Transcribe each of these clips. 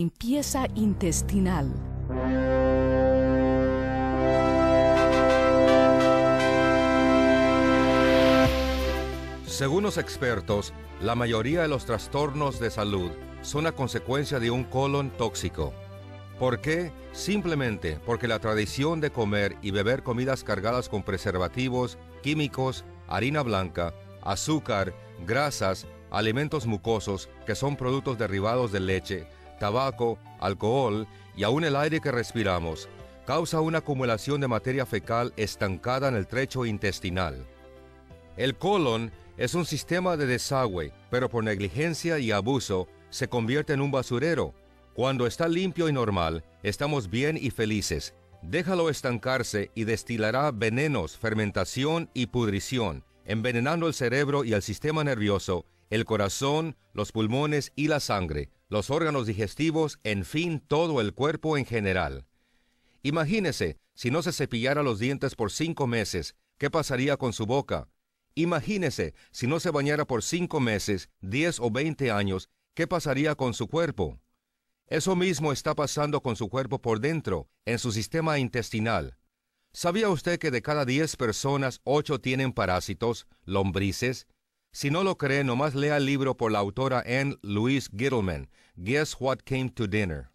Limpieza intestinal. Según los expertos, la mayoría de los trastornos de salud son a consecuencia de un colon tóxico. ¿Por qué? Simplemente porque la tradición de comer y beber comidas cargadas con preservativos, químicos, harina blanca, azúcar, grasas, alimentos mucosos que son productos derivados de leche, tabaco, alcohol y aún el aire que respiramos, causa una acumulación de materia fecal estancada en el trecho intestinal. El colon es un sistema de desagüe, pero por negligencia y abuso se convierte en un basurero. Cuando está limpio y normal, estamos bien y felices. Déjalo estancarse y destilará venenos, fermentación y pudrición, envenenando el cerebro y el sistema nervioso, el corazón, los pulmones y la sangre, los órganos digestivos, en fin, todo el cuerpo en general. Imagínese si no se cepillara los dientes por cinco meses, ¿qué pasaría con su boca? Imagínese si no se bañara por cinco meses, diez o veinte años, ¿qué pasaría con su cuerpo? Eso mismo está pasando con su cuerpo por dentro, en su sistema intestinal. ¿Sabía usted que de cada diez personas, ocho tienen parásitos, lombrices, si no lo cree, nomás lea el libro por la autora Anne Louise Gittleman, Guess What Came to Dinner.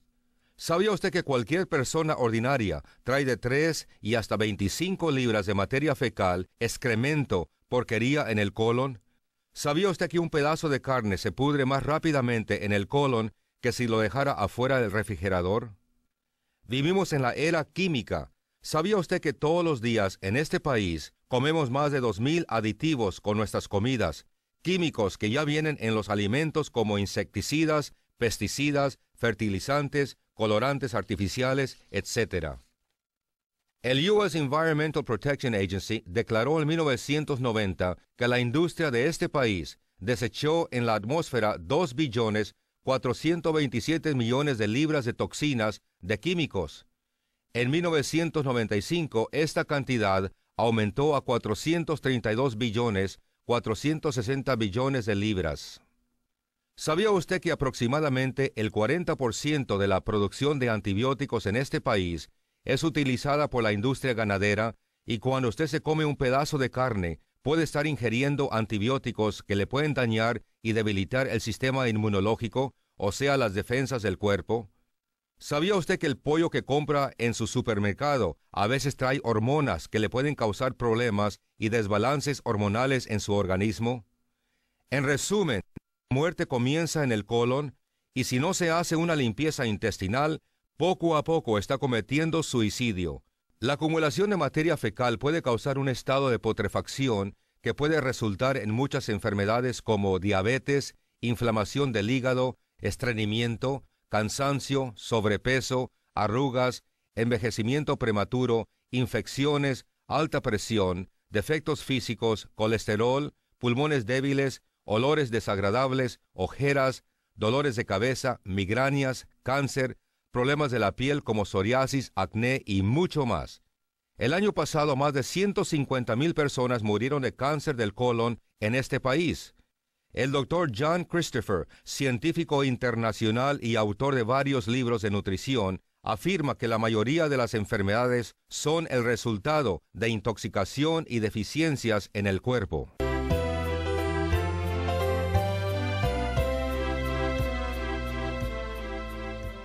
¿Sabía usted que cualquier persona ordinaria trae de 3 y hasta 25 libras de materia fecal, excremento, porquería en el colon? ¿Sabía usted que un pedazo de carne se pudre más rápidamente en el colon que si lo dejara afuera del refrigerador? Vivimos en la era química. ¿Sabía usted que todos los días en este país Comemos más de 2.000 aditivos con nuestras comidas, químicos que ya vienen en los alimentos como insecticidas, pesticidas, fertilizantes, colorantes artificiales, etc. El US Environmental Protection Agency declaró en 1990 que la industria de este país desechó en la atmósfera 2 billones 427 millones de libras de toxinas de químicos. En 1995 esta cantidad aumentó a 432 billones 460 billones de libras. ¿Sabía usted que aproximadamente el 40% de la producción de antibióticos en este país es utilizada por la industria ganadera y cuando usted se come un pedazo de carne puede estar ingiriendo antibióticos que le pueden dañar y debilitar el sistema inmunológico, o sea, las defensas del cuerpo? ¿Sabía usted que el pollo que compra en su supermercado a veces trae hormonas que le pueden causar problemas y desbalances hormonales en su organismo? En resumen, la muerte comienza en el colon y si no se hace una limpieza intestinal, poco a poco está cometiendo suicidio. La acumulación de materia fecal puede causar un estado de putrefacción que puede resultar en muchas enfermedades como diabetes, inflamación del hígado, estreñimiento, cansancio, sobrepeso, arrugas, envejecimiento prematuro, infecciones, alta presión, defectos físicos, colesterol, pulmones débiles, olores desagradables, ojeras, dolores de cabeza, migrañas, cáncer, problemas de la piel como psoriasis, acné y mucho más. El año pasado más de 150 mil personas murieron de cáncer del colon en este país. El doctor John Christopher, científico internacional y autor de varios libros de nutrición, afirma que la mayoría de las enfermedades son el resultado de intoxicación y deficiencias en el cuerpo.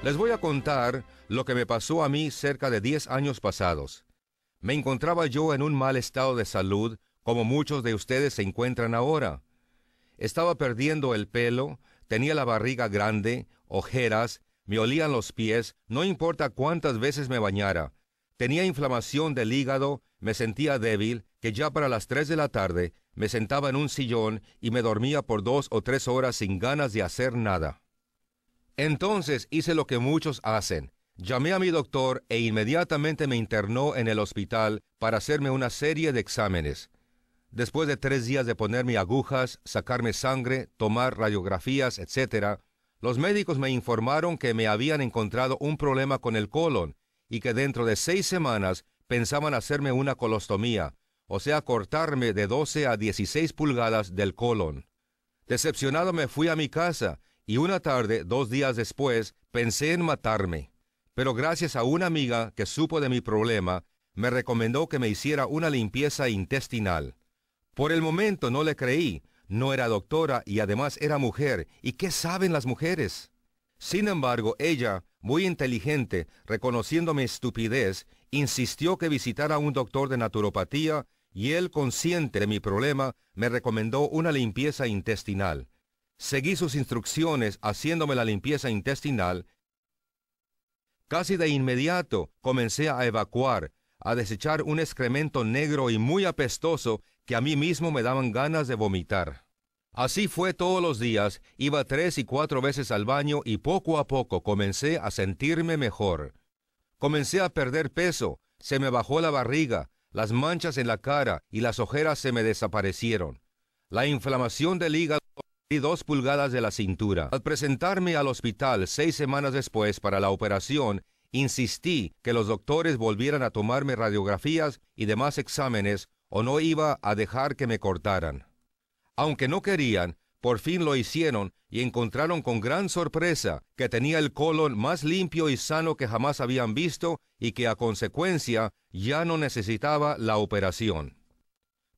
Les voy a contar lo que me pasó a mí cerca de 10 años pasados. Me encontraba yo en un mal estado de salud, como muchos de ustedes se encuentran ahora. Estaba perdiendo el pelo, tenía la barriga grande, ojeras, me olían los pies, no importa cuántas veces me bañara. Tenía inflamación del hígado, me sentía débil, que ya para las tres de la tarde me sentaba en un sillón y me dormía por dos o tres horas sin ganas de hacer nada. Entonces hice lo que muchos hacen. Llamé a mi doctor e inmediatamente me internó en el hospital para hacerme una serie de exámenes. Después de tres días de ponerme agujas, sacarme sangre, tomar radiografías, etc., los médicos me informaron que me habían encontrado un problema con el colon y que dentro de seis semanas pensaban hacerme una colostomía, o sea, cortarme de 12 a 16 pulgadas del colon. Decepcionado me fui a mi casa y una tarde, dos días después, Pensé en matarme, pero gracias a una amiga que supo de mi problema, me recomendó que me hiciera una limpieza intestinal. Por el momento no le creí, no era doctora y además era mujer. ¿Y qué saben las mujeres? Sin embargo, ella, muy inteligente, reconociendo mi estupidez, insistió que visitara a un doctor de naturopatía y él, consciente de mi problema, me recomendó una limpieza intestinal. Seguí sus instrucciones haciéndome la limpieza intestinal. Casi de inmediato comencé a evacuar, a desechar un excremento negro y muy apestoso que a mí mismo me daban ganas de vomitar. Así fue todos los días, iba tres y cuatro veces al baño y poco a poco comencé a sentirme mejor. Comencé a perder peso, se me bajó la barriga, las manchas en la cara y las ojeras se me desaparecieron. La inflamación del hígado y dos pulgadas de la cintura. Al presentarme al hospital seis semanas después para la operación, insistí que los doctores volvieran a tomarme radiografías y demás exámenes o no iba a dejar que me cortaran. Aunque no querían, por fin lo hicieron y encontraron con gran sorpresa que tenía el colon más limpio y sano que jamás habían visto y que a consecuencia ya no necesitaba la operación.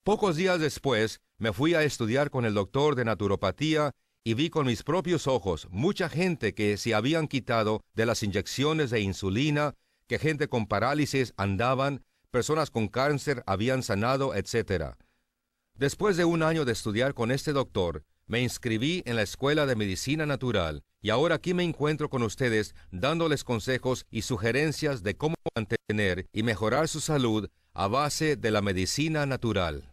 Pocos días después me fui a estudiar con el doctor de naturopatía y vi con mis propios ojos mucha gente que se habían quitado de las inyecciones de insulina, que gente con parálisis andaban, personas con cáncer habían sanado, etc. Después de un año de estudiar con este doctor, me inscribí en la Escuela de Medicina Natural y ahora aquí me encuentro con ustedes dándoles consejos y sugerencias de cómo mantener y mejorar su salud a base de la medicina natural.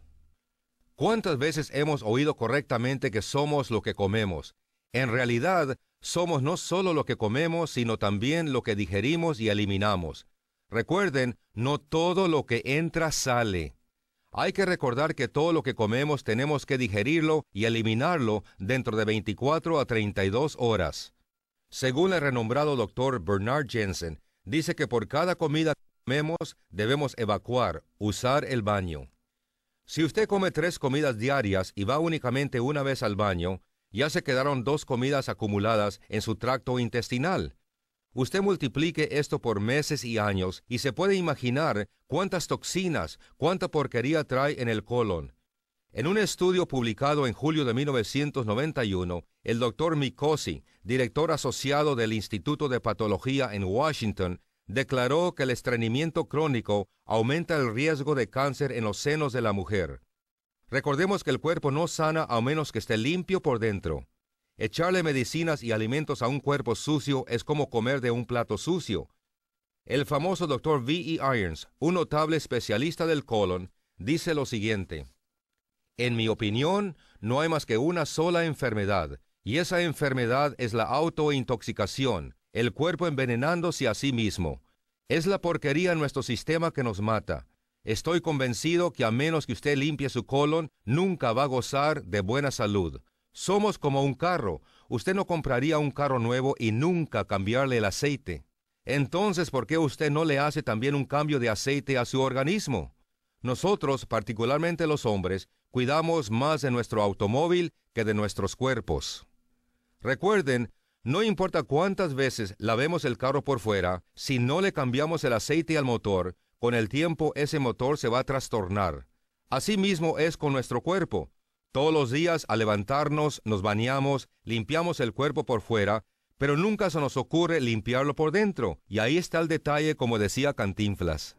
¿Cuántas veces hemos oído correctamente que somos lo que comemos? En realidad, somos no solo lo que comemos, sino también lo que digerimos y eliminamos. Recuerden, no todo lo que entra sale. Hay que recordar que todo lo que comemos tenemos que digerirlo y eliminarlo dentro de 24 a 32 horas. Según el renombrado doctor Bernard Jensen, dice que por cada comida que comemos debemos evacuar, usar el baño. Si usted come tres comidas diarias y va únicamente una vez al baño, ya se quedaron dos comidas acumuladas en su tracto intestinal. Usted multiplique esto por meses y años y se puede imaginar cuántas toxinas, cuánta porquería trae en el colon. En un estudio publicado en julio de 1991, el doctor Mikosi, director asociado del Instituto de Patología en Washington, declaró que el estreñimiento crónico aumenta el riesgo de cáncer en los senos de la mujer. Recordemos que el cuerpo no sana a menos que esté limpio por dentro. Echarle medicinas y alimentos a un cuerpo sucio es como comer de un plato sucio. El famoso Dr. V. E. Irons, un notable especialista del colon, dice lo siguiente. En mi opinión, no hay más que una sola enfermedad, y esa enfermedad es la autointoxicación, el cuerpo envenenándose a sí mismo. Es la porquería en nuestro sistema que nos mata. Estoy convencido que a menos que usted limpie su colon, nunca va a gozar de buena salud. Somos como un carro. Usted no compraría un carro nuevo y nunca cambiarle el aceite. Entonces, ¿por qué usted no le hace también un cambio de aceite a su organismo? Nosotros, particularmente los hombres, cuidamos más de nuestro automóvil que de nuestros cuerpos. Recuerden, no importa cuántas veces lavemos el carro por fuera, si no le cambiamos el aceite al motor, con el tiempo ese motor se va a trastornar. Asimismo es con nuestro cuerpo. Todos los días al levantarnos nos bañamos, limpiamos el cuerpo por fuera, pero nunca se nos ocurre limpiarlo por dentro. Y ahí está el detalle como decía Cantinflas.